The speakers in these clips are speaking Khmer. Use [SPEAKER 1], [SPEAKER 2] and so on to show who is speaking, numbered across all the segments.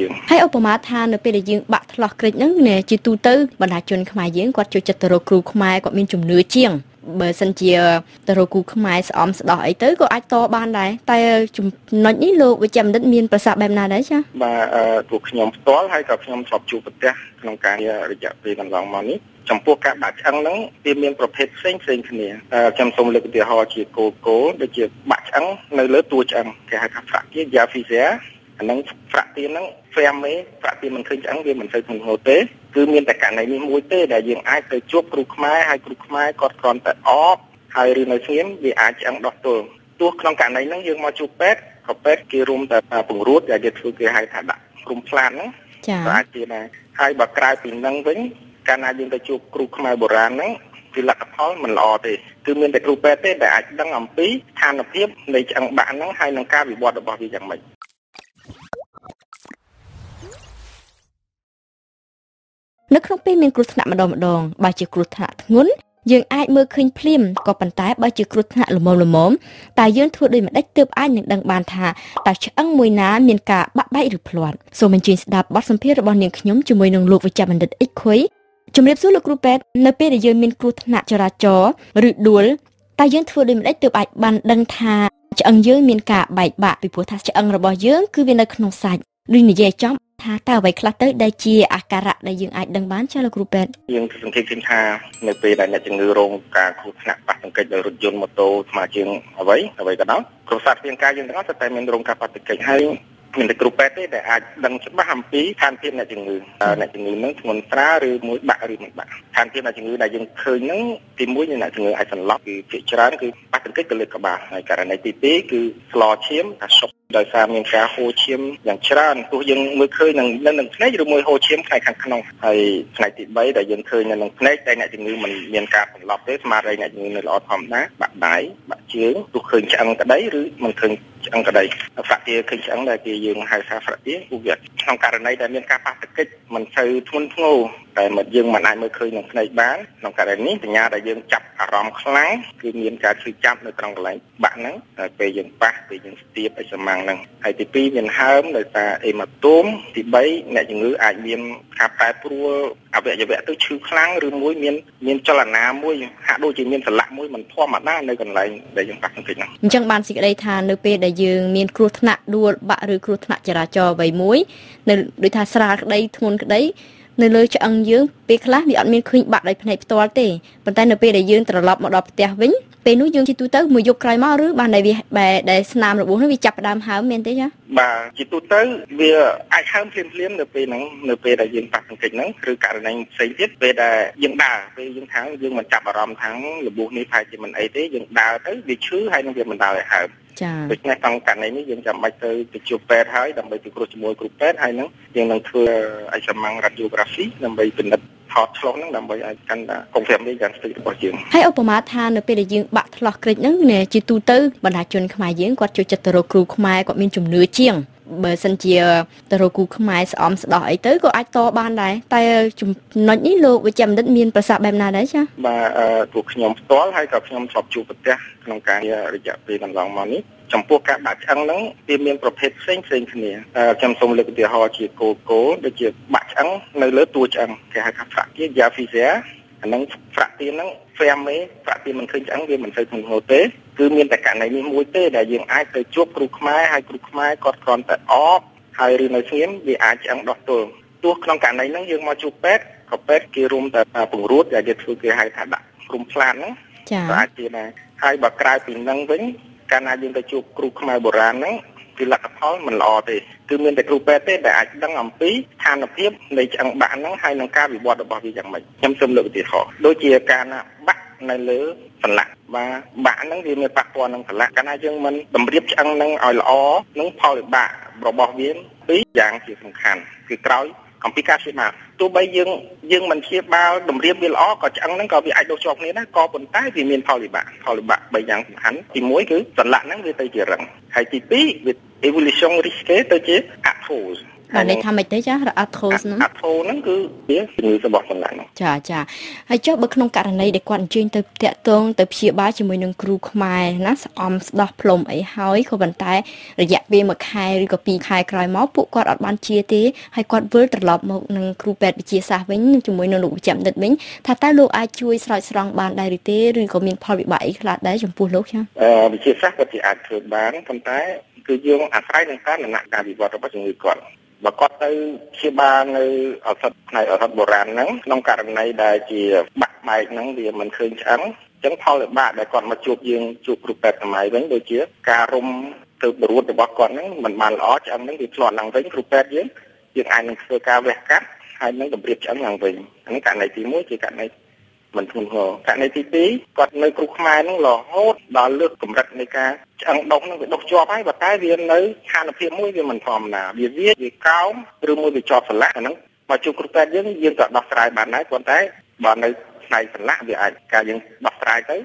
[SPEAKER 1] យើង
[SPEAKER 2] ហើយឧបមាថានៅពេលដែលយើងបាក់ថ្លោះក្រិចហ្នឹងជាទូទៅបណ្ដាជនខ្មែរយើងគាត់ចូលចិត្តទៅរកគ្រូខ្មែរគាត់មានជំនឿជាងបើសិនជាទៅរកគូខ្មែរស្អំស្ដោះអីទៅក៏អាចតបានដែរតែចំណុចនេះលោកវិជ្ជបណ្ឌិតមានប្រសាសន៍បែបណាដែរចា៎
[SPEAKER 1] បាទពួកខ្ញុំផ្ទាល់ហើយក៏ខ្ញុំធ្លាប់ជួបប្រទះក្នុងការរយៈពេលកន្លងមកនេះចំពោះការបាក់ឆ្អឹងហ្នឹងវាមានប្រភេទផ្សេងផ្សេងគ្នាខ្ញុំសូមលើកឧទាហរណ៍ជាគោលគោលដូចជាបាក់ឆ្អឹងនៅលើតួឆ្អឹងគេហៅថា fracture diaphysia អាហ្នឹងប្រាក់ ទៀនហ្នឹងហ្វែមទេប្រាក់ទៀនមិនឃើញឆ្អឹងវាមិនសូវធ្ងន់ធ្ងរទេគឺមានតែករណីនេះមួយទេដែលយើងអាចទៅជួបគ្រូខ្មែរហើយគ្រូខ្មែរគាត់គ្រាន់តែអបហើយឬនៅស្ងៀមវាអាចឆ្អឹងដោះទល់ទោះក្នុងករណីហ្នឹងយើងមកជួបពេទ្យក៏ពេទ្យគេរួមតែពង្រួតដែលគេធ្វើគេហៅថាដាក់ក្រុមផ្លាតហ្នឹង
[SPEAKER 2] ចា៎
[SPEAKER 1] អាចជាដែរហើយបើក្រៅពីហ្នឹងវិញកាលណាយើងទៅជួបគ្រូខ្មែរបុរាណហ្នឹងគឺលទ្ធផលមិនល្អទេគឺមានតែគ្រូពេទ្យទេដែលអាចដឹងអំពីស្ថានភាពនៃឆ្អឹងបាក់ហ្នឹងហើយនឹងការវិវត្តរបស់វាយ៉ាងម៉េច
[SPEAKER 2] នៅក្នុងពេលមានគ្រោះថ្នាក់ម្ដងម្ដងបើជាគ្រោះថ្នាក់ធ្ងន់យើងអាចមើលឃើញភ្លាមក៏ប៉ុន្តែបើជាគ្រោះថ្នាក់ល្មមល្មមតើយើងធ្វើដូចម្ដេចទើបអាចនឹងដឹងបានថាតើឆ្អឹងមួយណាមានការបាក់បែកឬភ្លាត់សូមអញ្ជើញស្ដាប់បទសម្ភាសន៍របស់នាងខ្ញុំជាមួយនឹងលោកវិជ្ជបណ្ឌិតអ៊ិចខុយជំរាបសួរលោកគ្រូពេទ្យនៅពេលដែលយើងមានគ្រោះថ្នាក់ចរាចរណ៍ឬដួលតើយើងធ្វើដូចម្ដេចទើបអាចបានដឹងថាឆ្អឹងយើងមានការបែកបាក់ពីព្រោះថាឆ្អឹងរបស់យើងគឺវានៅក្នុងសាច់ឬនិយាយចំ ថាតើអ្វីខ្លះទៅដែលជាអាការៈដែលយើងអាចដឹងបានចាលោកគ្រូពេទ្យ
[SPEAKER 1] យើងសង្កេតឃើញថានៅពេលដែលអ្នកជំងឺរងការគ្រោះថ្នាក់ប៉ះទង្គិចដោយរថយន្តម៉ូតូស្មើជាងអ្វីអ្វីក៏ដោយគ្រោះសត្វរាងកាយយើងទាំងអស់តែមានរងការប៉ះទង្គិចហើយមានតែគ្រូពេទ្យទេដែលអាចដឹងច្បាស់អំពីស្ថានភាពអ្នកជំងឺអ្នកជំងឺនឹងធ្ងន់ស្រាលឬមួយបាក់ឬមិនបាក់ស្ថានភាពអ្នកជំងឺដែលយើងឃើញហ្នឹងទីមួយអ្នកជំងឺអាចសន្លប់គឺភាគច្រើនគឺប៉ះទង្គិចទៅលើក្បាលហើយករណីទី2គឺស្លឈាមថាសុក ដោយសារមានការហូរឈាមយ៉ាងច្រើនទោះយើងមើលឃើញនឹងនៅនឹងភ្នែកឬមួយហូរឈាមផ្នែកខាងក្នុងហើយផ្នែកទី3ដែលយើងឃើញនៅនឹងភ្នែកតែអ្នកជំងឺមិនមានការសន្លប់ទេស្មារតីអ្នកជំងឺនៅល្អធម្មតាបាក់ដៃបាក់ជើងទោះឃើញឆ្អឹងក្តីឬមិនឃើញឆ្អឹងក្តីហ្វ្រាក់ទាឃើញឆ្អឹងដែលគេយើងហៅថាហ្វ្រាក់ទាគឺវាក្នុងករណីដែលមានការប៉ះទង្គិចមិនសូវធ្ងន់ធ្ងរតែមកយើងមិនអាចមើលឃើញនឹងភ្នែកបានក្នុងករណីនេះសញ្ញាដែលយើងចាប់អារម្មណ៍ខ្លាំងគឺមានការឈឺចាប់នៅត្រង់កន្លែងបាក់ហ្នឹងពេលយើងប៉ះពេលយើងស្ទាបអីសម្ាំងហ្នឹងហើយទី2មានហើមដោយសារអេម៉ាតូមទី3អ្នកជំងឺអាចមានការប្រែប្រួលអវយវៈទៅឈឺខ្លាំងឬមួយមានមានចលនាមួយហាក់ដូចជាមានសន្លាក់មួយមិនធម្មតានៅកន្លែងដែលយើងប៉ះទង្គិចហ្នឹង
[SPEAKER 2] អញ្ចឹងបានសេចក្តីថានៅពេលដែលយើងមានគ្រោះថ្នាក់ដួលបាក់ឬគ្រោះថ្នាក់ចរាចរណ៍អ្វីមួយនៅដូចថាស្រាលក្តីធ្ងន់ក្តីនៅលើឆ្អឹងយើងពេលខ្លះវាអត់មានឃើញបាក់ដោយភ្នែកផ្ទាល់ទេប៉ុន្តែនៅពេលដែលយើងត្រឡប់មកដល់ផ្ទះវិញពេលនោះយើងជាទូទៅមួយយប់ក្រោយមកឬបានតែវាបែដែលស្នាមរបួសនោះវាចាប់ផ្ដើមហើមមែនទេចា
[SPEAKER 1] បាទជាទូទៅវាអាចហើមភ្លាមភ្លាមនៅពេលហ្នឹងនៅពេលដែលយើងប៉ះទង្គិចហ្នឹងឬករណីផ្សេងទៀតពេលដែលយើងដើរពេលយើងថាយើងមិនចាប់អារម្មណ៍ថារបួសនេះប្រហែលជាមិនអីទេយើងដើរទៅវាឈឺហើយនឹងវាមិនដើរឲ្យហើម
[SPEAKER 2] ចា៎
[SPEAKER 1] ដូច្នេះក្នុងករណីនេះយើងចាំបាច់ទៅទៅជួបពេទ្យហើយដើម្បីពិគ្រោះជាមួយគ្រូពេទ្យហើយនឹងយើងនឹងធ្វើអិសម៉ាំងរ៉ាឌីយ៉ូក្រាហ្វីដើម្បីពិនិត្យថតឆ្លុះហ្នឹងដើម្បីឲ្យកាន់តែកុំព្រាមនេះយ៉ាងស្ទើររបស់យើង
[SPEAKER 2] ហើយឧបមាថានៅពេលដែលយើងបាក់ឆ្លោះក្រិចហ្នឹងជាទូទៅបណ្ដាជនខ្មែរយើងគាត់ចូលចិត្តទៅរកគ្រូខ្មែរគាត់មានជំនឿជាង បើសិនជាទៅរកគូខ្មែរស្អំស្ដោះអីទៅក៏អាចតបានដែរតែចំណុចនេះលោកវិជ្ជបណ្ឌិតមានប្រសាសន៍បែបណាដែរចា៎
[SPEAKER 1] បាទពួកខ្ញុំផ្ទាល់ហើយក៏ខ្ញុំធ្លាប់ជួបប្រទះក្នុងការរយៈពេលកន្លងមកនេះចំពោះការបាក់ឆ្អឹងហ្នឹងវាមានប្រភេទផ្សេងផ្សេងគ្នាខ្ញុំសូមលើកឧទាហរណ៍ជាគោលគោលដូចជាបាក់ឆ្អឹងនៅលើតួឆ្អឹងគេហៅថា fracture diaphysia អាហ្នឹង fracture ហ្នឹង frame ទេ fracture មិនឃើញឆ្អឹងវាមិនសូវធ្ងន់ធ្ងរទេគឺមានតែករណីនេះមួយទេដែលយើងអាចទៅជួបគ្រូខ្មែរហើយគ្រូខ្មែរគាត់គ្រាន់តែអបហើយឬនៅស្ងៀមវាអាចឆ្អឹងដោះទល់ទោះក្នុងករណីហ្នឹងយើងមកជួបពេទ្យក៏ពេទ្យគេរួមតែពង្រួតដែលគេធ្វើគេហៅថាដាក់ក្រុមផ្លាតហ្នឹង
[SPEAKER 2] ចា៎
[SPEAKER 1] អាចជាដែរហើយបើក្រៅពីហ្នឹងវិញកាលណាយើងទៅជួបគ្រូខ្មែរបុរាណហ្នឹង គឺលទ្ធផលមិនល្អទេគឺមានតែគ្រូពេទ្យទេដែលអាចដឹងអំពីស្ថានភាពនៃឆ្អឹងបាក់ហ្នឹងហើយនឹងការវិវត្តរបស់វាយ៉ាងម៉េចខ្ញុំសូមលើកឧទាហរណ៍ដូចជាការណាបាក់នៅលើសន្លាក់បាទបាក់ហ្នឹងវាមានប៉ះពាល់នឹងសន្លាក់កាលណាយើងមិនតម្រៀបឆ្អឹងហ្នឹងឲ្យល្អនឹងផលវិបាករបស់វាពីរយ៉ាងជាសំខាន់គឺក្រោយអំពីការព្យាបាលទោះបីយើងយើងមិនព្យាបាលតម្រៀបវាល្អក៏ឆ្អឹងហ្នឹងក៏វាអាចដុសជាប់គ្នាដែរក៏ប៉ុន្តែវាមានផលវិបាកផលវិបាក3យ៉ាងសំខាន់ទី1គឺសន្លាក់ហ្នឹងវាទៅជារឹងហើយទី2វា evolution risk ទៅជា arthrose
[SPEAKER 2] បាទនេះថាម៉េចទេចារអាថូសហ្នឹង
[SPEAKER 1] អាថូហ្នឹងគឺវាជំងឺរបស់សន្លាក់ហ្នឹង
[SPEAKER 2] ចាចាហើយចុះបើក្នុងករណីដែលគាត់អញ្ជើញទៅតាក់ទងទៅព្យាបាលជាមួយនឹងគ្រូខ្មែរណាស្អំស្ដោះផ្លុំអីហើយក៏ប៉ុន្តែ រយៈពេល1ខែឬក៏2ខែក្រោយមកពួកគាត់អត់បានជាទេហើយគាត់វិលត្រឡប់មកនឹងគ្រូពេទ្យវិទ្យាសាស្ត្រវិញជាមួយនឹងលោកវិជ្ជបណ្ឌិតវិញថាតើលោកអាចជួយស្រោចស្រង់បានដែរឬទេឬក៏មានផលវិបាកអីខ្លះដែរចំពោះលោកចា
[SPEAKER 1] អឺវិទ្យាសាស្ត្រគាត់ជាអាចធ្វើបានប៉ុន្តែ គឺយើងអាស្រ័យនឹងការដំណាក់ការវិវត្តរបស់ជំងឺគាត់បើគាត់ទៅព្យាបាលនៅឱសថផ្នែកឱសថបុរាណហ្នឹងក្នុងករណីដែលជាបាក់បែកហ្នឹងវាមិនឃើញឆ្អឹងអញ្ចឹងផលវិបាកដែលគាត់មកជួបយើងជួបគ្រូពេទ្យសម័យវិញដូចជាការរុំទៅបរួតរបស់គាត់ហ្នឹងមិនបានល្អឆ្អឹងហ្នឹងវាឆ្លត់ឡើងវិញគ្រូពេទ្យយើងយើងអាចនឹងធ្វើការវះកាត់ហើយនឹងតម្រៀបឆ្អឹងឡើងវិញអានេះករណីទី1ជាករណី មិនធ្ងន់ធ្ងរករណីទី2គាត់នៅគ្រូខ្មែរនឹងរហូតដល់លើកកម្រិតនៃការឆ្អឹងដុំនឹងវាដុសជាប់ហើយប៉ុន្តែវានៅស្ថានភាពមួយវាមិនធម្មតាវាវាវាកោមឬមួយវាជាប់សន្លាក់អាហ្នឹងមកជួបគ្រូពេទ្យយើងយើងក៏ដោះស្រាយបានដែរប៉ុន្តែបើនៅផ្នែកសន្លាក់វាអាចការយើងដោះស្រាយទៅ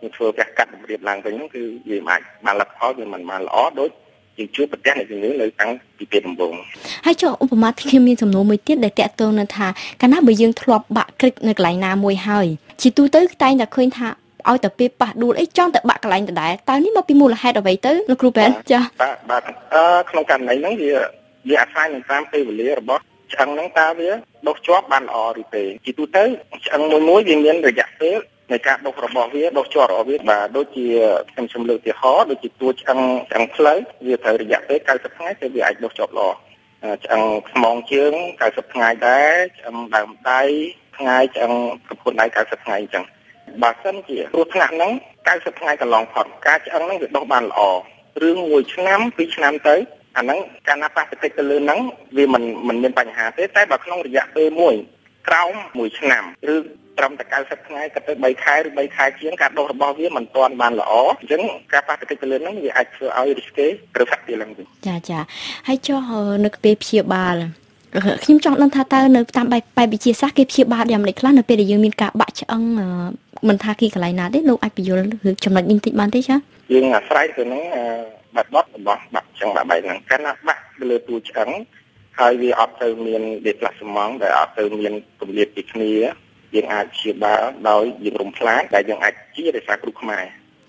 [SPEAKER 1] យើងធ្វើផ្ទះកាត់តម្រៀបឡើងវិញហ្នឹងគឺវាមិនអាចបានលទ្ធផលវាមិនបានល្អដូច យើងជួបប្រទះនៃជំងឺនៅតាំងពីពេលដំបូង
[SPEAKER 2] ហើយចុះឧបមាខ្ញុំមានសំណួរមួយទៀតដែលតកតងនឹងថាកាលណាបើយើងធ្លាប់បាក់គ្រិចនៅកន្លែងណាមួយហើយជាទូទៅតែងតែឃើញថាឲ្យតែពេលប៉ះដួលអីចង់តែបាក់កន្លែងដដែលតើនេះមកពីមូលហេតុអ្វីទៅលោកគ្រូបែនចា
[SPEAKER 1] បាទបាទអឺក្នុងករណីហ្នឹងវាវាអាស្រ័យនឹងតាមពេលវេលារបស់ឆ្អឹងហ្នឹងតើវាដុសជាប់បានល្អឬទេជាទូទៅឆ្អឹងមួយមួយវាមានរយៈពេល នៃការដុសរបស់វាដុសជាប់របស់វាបាទដូចជាខ្ញុំខ្ញុំលើកឧទាហរណ៍ដូចជាតួឆ្អឹងឆ្អឹងផ្លូវវាត្រូវរយៈពេល90ថ្ងៃទៅវាអាចដុសជាប់ល្អឆ្អឹងស្មងជើង90ថ្ងៃដែរឆ្អឹងដើមដៃថ្ងៃឆ្អឹងប្រពន្ធដៃ90ថ្ងៃអញ្ចឹងបើសិនជាគ្រោះថ្នាក់ហ្នឹង90ថ្ងៃកន្លងផុតការឆ្អឹងហ្នឹងវាដុសបានល្អរឿង1ឆ្នាំ2ឆ្នាំទៅអាហ្នឹងការណាប៉ះតិចទៅលើហ្នឹងវាមិនមិនមានបញ្ហាទេតែបើក្នុងរយៈពេលមួយក្រោម1ឆ្នាំឬ ត្រឹមតែ90ថ្ងៃក៏ទៅ3ខែឬ3ខែជាងការដុសរបស់វាមិនទាន់បានល្អអញ្ចឹងការប៉ះទង្គិចទៅលើហ្នឹងវាអាចធ្វើឲ្យ risk ឬសាក់ទីឡើងវិញ
[SPEAKER 2] ចាចាហើយចុះនៅពេលព្យាបាលខ្ញុំចង់ដឹងថាតើនៅតាមបែបបែបវិទ្យាសាស្ត្រគេព្យាបាលយ៉ាងម៉េចខ្លះនៅពេលដែលយើងមានការបាក់ឆ្អឹងមិនថាគីកន្លែងណាទេលោកអាចបញ្យល់ឬចំណុចនេះបន្តិចបានទេចា
[SPEAKER 1] យើងអាស្រ័យទៅនឹងបាត់បត់របស់បាក់ឆ្អឹងបាក់បែកហ្នឹងកាលណាបាក់ទៅលើតួឆ្អឹងហើយវាអត់ទៅមានដេផ្លាស់សំងដែលអត់ទៅមានគម្លាតពីគ្នា យើងអាចព្យាបាលដោយយើងរំផ្លាតដែលយើងអាចជាដោយសារគ្រូខ្មែរ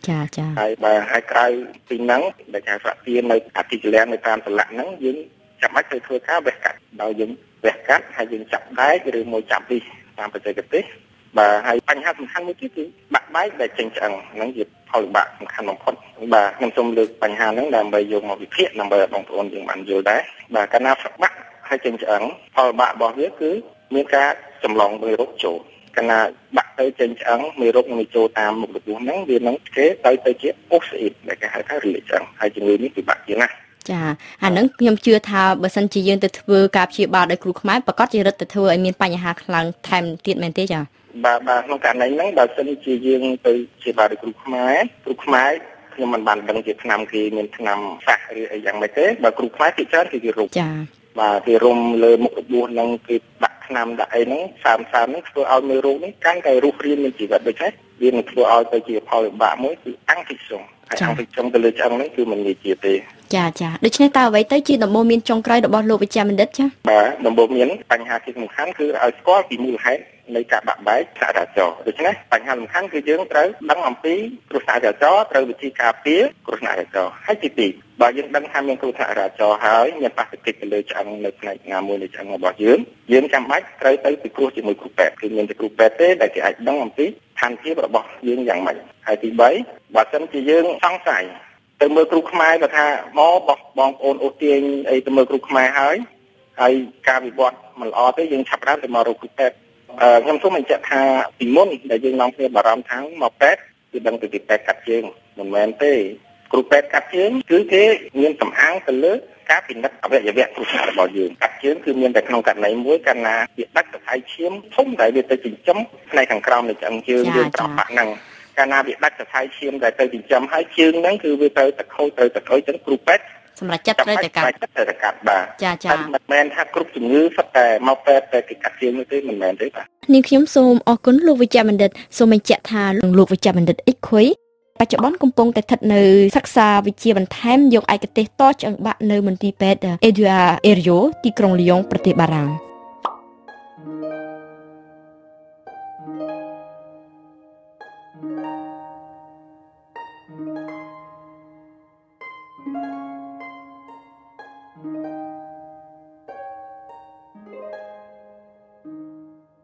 [SPEAKER 2] ចាចា
[SPEAKER 1] ហើយបើហើយក្រៅពីហ្នឹងដែលការស្រាក់ទាននៅអតិចលំនៅតាមសន្លាក់ហ្នឹងយើងចាំបាច់ទៅធ្វើការវះកាត់ដោយយើងវះកាត់ហើយយើងចាប់ដែកឬមួយចាប់ពីតាមបច្ចេកទេសបាទហើយបញ្ហាសំខាន់មួយទៀតគឺបាក់បែកដែលចេញឆ្អឹងហ្នឹងជាផលវិបាកសំខាន់បំផុតបាទខ្ញុំសូមលើកបញ្ហាហ្នឹងដើម្បីយកមកវិភាគដើម្បីឲ្យបងប្អូនយើងបានយល់ដែរបាទកាលណាបាក់ហើយចេញឆ្អឹងផលវិបាករបស់វាគឺមានការចម្លងមេរោគចូល កាលណាបាក់ទៅចេញឆ្អឹងមេរោគនឹងចូលតាមមុខរបួសហ្នឹងវានឹងគេទៅទៅជាអូសអ៊ីតដែលគេហៅថារលាកឆ្អឹងហើយជំងឺនេះពិបាកជាងណាស់
[SPEAKER 2] ចាអានឹងខ្ញុំជឿថាបើសិនជាយើងទៅធ្វើការព្យាបាលដោយគ្រូខ្មែរប្រកាសជារឹតទៅធ្វើឲ្យមានបញ្ហាខ្លាំងថែមទៀតមែនទេចា
[SPEAKER 1] បាទបាទក្នុងករណីហ្នឹងបើសិនជាយើងទៅព្យាបាលដោយគ្រូខ្មែរគ្រូខ្មែរខ្ញុំមិនបានដឹងជាឆ្នាំគេមានឆ្នាំសាសឬអីយ៉ាងម៉េចទេបើគ្រូខ្មែរគេច្រើនគេគេរុំ
[SPEAKER 2] ចា
[SPEAKER 1] បាទគេរុំលើមុខរបួសហ្នឹងគេដាក់ ឆ្នាំដាក់អីហ្នឹងសាមសាមហ្នឹងធ្វើឲ្យមេរោគនេះកាន់តែរស់រានមានជីវិតដូចនេះវានឹងធ្វើឲ្យទៅជាផលវិបាកមួយគឺអង្គិសុង ហើយអង្គិសុងទៅលើឆ្អឹងហ្នឹងគឺមិនងាយជាទេ
[SPEAKER 2] ចាចាដូច្នេះតើអ្វីទៅជាដំបូងមានចុងក្រោយរបស់លោកវិជ្ជបណ្ឌិតចា
[SPEAKER 1] បាទដំបូងមានបញ្ហាទីសំខាន់គឺឲ្យស្គាល់ពីមូលហេតុនៃការបាក់បែកសារាចរដូច្នេះបញ្ហាសំខាន់គឺយើងត្រូវដឹងអំពីគ្រោះថ្នាក់ចរាចរណ៍ត្រូវវិធីការពារគ្រោះថ្នាក់ចរាចរណ៍ហើយទី2បើយើងដឹងថាមានគ្រោះថ្នាក់ចរាចរណ៍ហើយមានប៉ះទង្គិចទៅលើឆ្អឹងនៅផ្នែកណាមួយនៃឆ្អឹងរបស់យើងយើងចាំបាច់ត្រូវទៅពិគ្រោះជាមួយគ្រូពេទ្យគឺមានតែគ្រូពេទ្យទេដែលគេអាចដឹងអំពី ស្ថានភាពរបស់យើងយ៉ាងម៉េចហើយទី3បើសិនជាយើងសង្ស័យទៅមើលគ្រូខ្មែរគាត់ថាមកបោះបងប្អូនអូសទាញអីទៅមើលគ្រូខ្មែរហើយហើយការវិវត្តមិនល្អទេយើងឆាប់ដើមទៅមករកគ្រូពេទ្យខ្ញុំសូមបញ្ជាក់ថាពីមុនដែលយើងនាំគ្នាបារម្ភថាមកពេទ្យគឺដឹងទៅពីពេទ្យកាត់ជើងមិនមែនទេ គ្រូពេទ្យកាត់ជើងគឺគេមានសំអាងទៅលើការពិនិត្យអវយវៈគ្រោះថ្នាក់របស់យើងកាត់ជើងគឺមានតែក្នុងករណីមួយកាលណាវាដាច់សរសៃឈាមធំដែលវាទៅចិញ្ចឹមផ្នែកខាងក្រោមនៃឆ្អឹងជើងយើងប្របាក់ហ្នឹងកាលណាវាដាច់សរសៃឈាមដែលទៅចិញ្ចឹមហើយជើងហ្នឹងគឺវាត្រូវតែខូចត្រូវតែខូចចឹងគ្រូពេទ្យ
[SPEAKER 2] សម្រាប់ចិត្តត្រូវតែកាត់
[SPEAKER 1] ត្រូវតែកាត់បាទ
[SPEAKER 2] ចាចា
[SPEAKER 1] មិនមែនថាគ្រប់ជំងឺសុទ្ធតែមកពេទ្យតែគេកាត់ជើងនោះទេមិនមែនទេបាទ
[SPEAKER 2] នាងខ្ញុំសូមអរគុណលោកវិជ្ជបណ្ឌិតសូមបញ្ជាក់ថាលោកវិជ្ជបណ្ឌិតអ៊ិចខុយ បច្ចុប្បន្នកំពុងតែស្ថិតនៅសិក្សាវិជ្ជាបន្ថែមយកឯកទេសតឆ្អឹងបាក់នៅមន្ទីរពេទ្យ Edouard Herriot ទីក្រុងលីយ៉ុងប្រទេសបារាំង។